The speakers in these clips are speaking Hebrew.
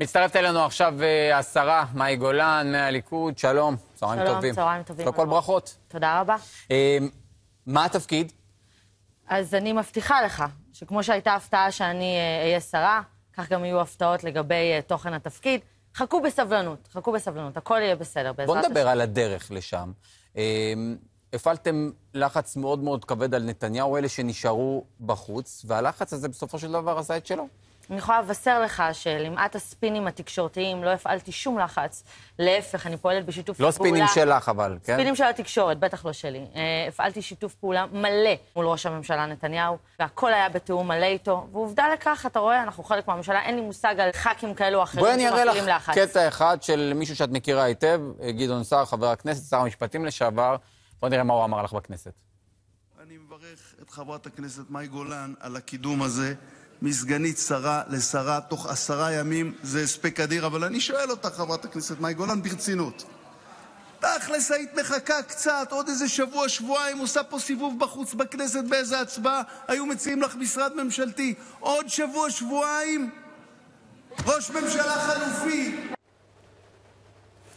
מצטרפת אלינו עכשיו אה, השרה מאי גולן מהליכוד, שלום, צהריים שלום, טובים. צהריים טובים. קודם כל ברכות. תודה רבה. אה, מה התפקיד? אז אני מבטיחה לך שכמו שהייתה הפתעה שאני אה, אהיה שרה, כך גם יהיו הפתעות לגבי תוכן התפקיד. חכו בסבלנות, חכו בסבלנות, הכל יהיה בסדר, בעזרת בוא השם. נדבר על הדרך לשם. הפעלתם לחץ מאוד מאוד כבד על נתניהו, אלה שנשארו בחוץ, והלחץ הזה בסופו של דבר עשה את שלו. אני יכולה לבשר לך שלמעט הספינים התקשורתיים לא הפעלתי שום לחץ. להפך, אני פועלת בשיתוף לא פעולה... ספינים שלך, אבל, כן? ספינים של התקשורת, בטח לא שלי. אה, הפעלתי שיתוף פעולה מלא מול ראש הממשלה נתניהו, והכל היה בתיאום מלא איתו. ועובדה לכך, אתה רואה, אנחנו חלק מהממשלה, אין לי מושג על ח"כים כאלו או אחרים בואי אני אראה לך שמפעילים לחץ. קטע אחד של מישהו שאת מכירה היטב, אה, גדעון סער, חבר הכנסת, שר המשפטים לשעבר. בוא נראה מה הוא אמר לך בכנסת. אני מברך את חברת הכנסת מאי גולן על הקידום הזה. מסגנית שרה לשרה תוך עשרה ימים זה הספק אדיר, אבל אני שואל אותך, חברת הכנסת מאי גולן, ברצינות. תכלס היית מחכה קצת, עוד איזה שבוע, שבועיים, עושה פה סיבוב בחוץ בכנסת באיזה הצבעה, היו מציעים לך משרד ממשלתי. עוד שבוע, שבועיים, ראש ממשלה חלופי.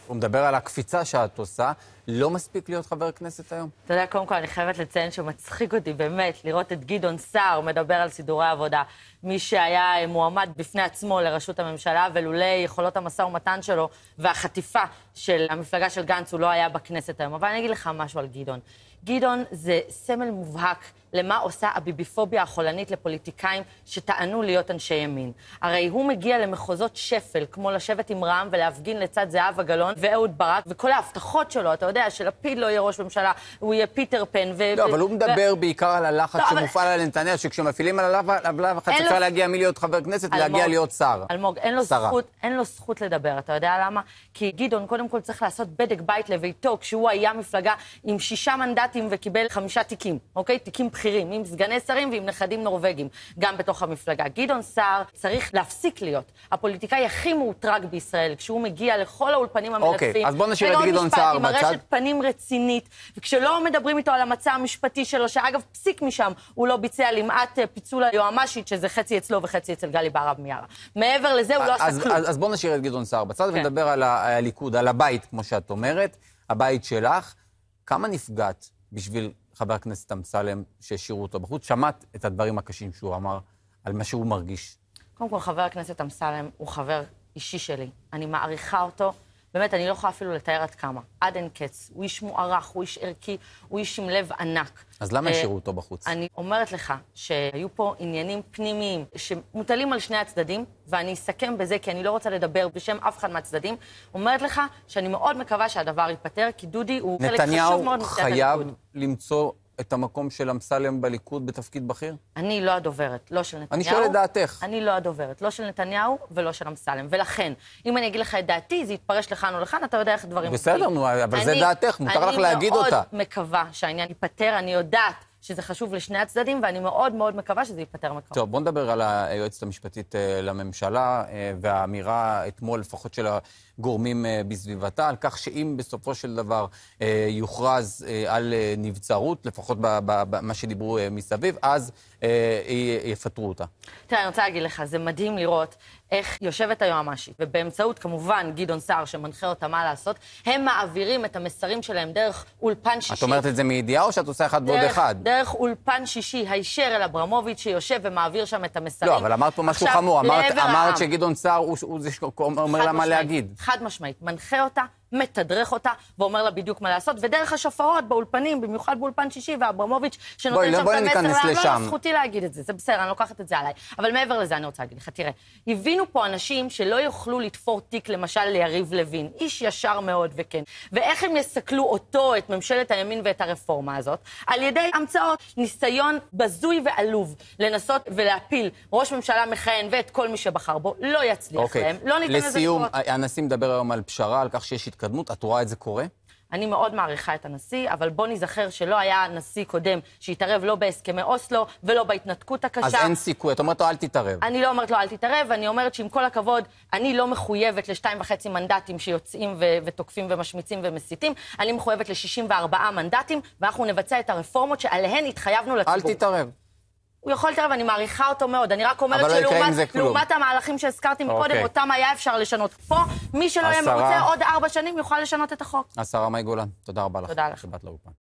הוא מדבר על הקפיצה שאת עושה. לא מספיק להיות חבר כנסת היום? אתה יודע, קודם כל, אני חייבת לציין שמצחיק אותי באמת לראות את גדעון סער מדבר על סידורי עבודה. מי שהיה אה, מועמד בפני עצמו לראשות הממשלה, ולולא יכולות המשא ומתן שלו והחטיפה של המפלגה של גנץ, הוא לא היה בכנסת היום. אבל אני אגיד לך משהו על גדעון. גדעון זה סמל מובהק למה עושה הביביפוביה החולנית לפוליטיקאים שטענו להיות אנשי ימין. הרי הוא מגיע למחוזות שפל, כמו לשבת עם רע"מ ולהפגין לצד זהבה גלאון ואהוד ברק, וכל ההבטחות שלו, אתה יודע, שלפיד לא יהיה ראש ממשלה, הוא יהיה פיטר פן, ו... לא, ו- אבל הוא ו- מדבר בעיקר על הלחץ לא, אבל- שמופעל על נתניהו, שכשמפעילים על הלחץ אין לו- אפשר להגיע מלהיות חבר כנסת להגיע להיות שר. אלמוג, אין לו, שרה. זכות, אין לו זכות לדבר, אתה יודע למה? כי גדעון קודם כל צריך לעשות בדק בית לביתו, כשהוא היה מפלגה עם שישה מנדטים וקיבל חמישה תיקים, אוקיי? תיקים בכירים, עם סגני שרים ועם נכדים נורבגים, גם בתוך המפלגה. גדעון סער צריך להפסיק להיות הפוליטיקאי הכי מאותרג בישראל, כשהוא מגיע לכל האולפנים אוקיי, המלטפים. אז בוא נשאיר את גדעון סער בצד. פנים רצינית, וכשלא מדברים איתו על המצע המשפטי שלו, שאגב, פסיק משם, הוא לא ביצע למעט אה, פיצול היועמ"שית, שזה חצי אצלו וחצי אצל גלי בהרב מיארה. מעבר לזה, הוא לא עשה אז, כלום. אז, אז בוא נשאיר את גדעון סער בצד כן. ונדבר על הליכוד, על הבית, כמו שאת אומרת, הבית שלך. כמה נפגעת בשביל חבר הכנסת אמסלם שהשאירו אותו בחוץ? שמעת את הדברים הקשים שהוא אמר על מה שהוא מרגיש. קודם כל, חבר הכנסת אמסלם הוא חבר אישי שלי. אני מעריכה אותו. באמת, אני לא יכולה אפילו לתאר עד כמה. עד אין קץ. הוא איש מוערך, הוא איש ערכי, הוא איש עם לב ענק. אז למה אה, השאירו אותו בחוץ? אני אומרת לך שהיו פה עניינים פנימיים שמוטלים על שני הצדדים, ואני אסכם בזה, כי אני לא רוצה לדבר בשם אף אחד מהצדדים. אומרת לך שאני מאוד מקווה שהדבר ייפתר, כי דודי הוא חלק חשוב נתניהו מאוד מסיעת חייב הליכוד. למצוא את המקום של אמסלם בליכוד בתפקיד בכיר? אני לא הדוברת, לא של נתניהו. אני שואל את דעתך. אני לא הדוברת, לא של נתניהו ולא של אמסלם. ולכן, אם אני אגיד לך את דעתי, זה יתפרש לכאן או לכאן, אתה יודע איך דברים בסדר. נו, אבל זה אני- דעתך, מותר לך להגיד אותה. אני מאוד מקווה שהעניין ייפתר, אני יודעת שזה חשוב לשני הצדדים, ואני מאוד מאוד מקווה שזה ייפתר מקרוב. טוב, בוא נדבר על היועצת המשפטית אה, לממשלה אה, והאמירה אתמול, לפחות של הגורמים אה, בסביבתה, על כך שאם בסופו של דבר יוכרז על נבצרות, לפחות במה שדיברו מסביב, אז יפטרו אותה. תראה, אני רוצה להגיד לך, זה מדהים לראות איך יושבת היועמ"שית, ובאמצעות כמובן גדעון סער שמנחה אותה מה לעשות, הם מעבירים את המסרים שלהם דרך אולפן שישי. את אומרת את זה מידיעה או שאת עושה אחד ועוד אחד? דרך אולפן שישי, הישר אל אברמוביץ', שיושב ומעביר שם את המסרים. לא, אבל אמרת פה משהו חמור. אמרת, אמרת. שגדעון סער הוא, הוא זה שאומר לה מה להגיד. חד משמעית. מנחה אותה, מתדרך אותה, ואומר לה בדיוק מה לעשות, ודרך השופרות באולפנים, במיוחד באולפן שישי, ואברמוביץ', שנותן שם את המסר. לא, לשם. לא, זכותי להגיד את זה, זה בסדר, אני לוקחת את זה עליי. אבל מעבר לזה, אני רוצה להגיד לך, תראה, הבינו פה אנשים שלא יוכלו לתפור תיק, למשל, ליריב לוין, איש ישר מאוד וכן. ואיך הם יסכלו אותו, את ממשלת הימין ואת הרפורמה הזאת? על ידי המצאות, ניסיון בזוי ועלוב לנסות ולהפיל ראש ממשלה מכהן ואת כל מי שבחר בו, לא יצליח אוקיי. להם, לא ניתן לזה לסיום, לקרות. הנשיא מדבר היום על פשרה, על כך שיש התקדמות. את רואה את זה קורה? אני מאוד מעריכה את הנשיא, אבל בוא נזכר שלא היה נשיא קודם שהתערב לא בהסכמי אוסלו ולא בהתנתקות הקשה. אז אין סיכוי. את אומרת לו, אל תתערב. אני לא אומרת לו, אל תתערב, אני אומרת שעם כל הכבוד, אני לא מחויבת לשתיים וחצי מנדטים שיוצאים ו- ותוקפים ומשמיצים ומסיתים, אני מחויבת ל-64 מנדטים, ואנחנו נבצע את הרפורמות שעליהן התחייבנו אל לציבור. תתערב. הוא יכול להתערב, אני מעריכה אותו מאוד. אני רק אומרת לא יקרה עם זה שלעומת כלום. המהלכים שהזכרתי מקודם, אוקיי. אותם היה אפשר לשנות. פה, מי שלא יהיה השרה- מרוצה עוד ארבע שנים יוכל לשנות את החוק. השרה מאי גולן, תודה רבה לך. תודה לך. שבאת לאולפן.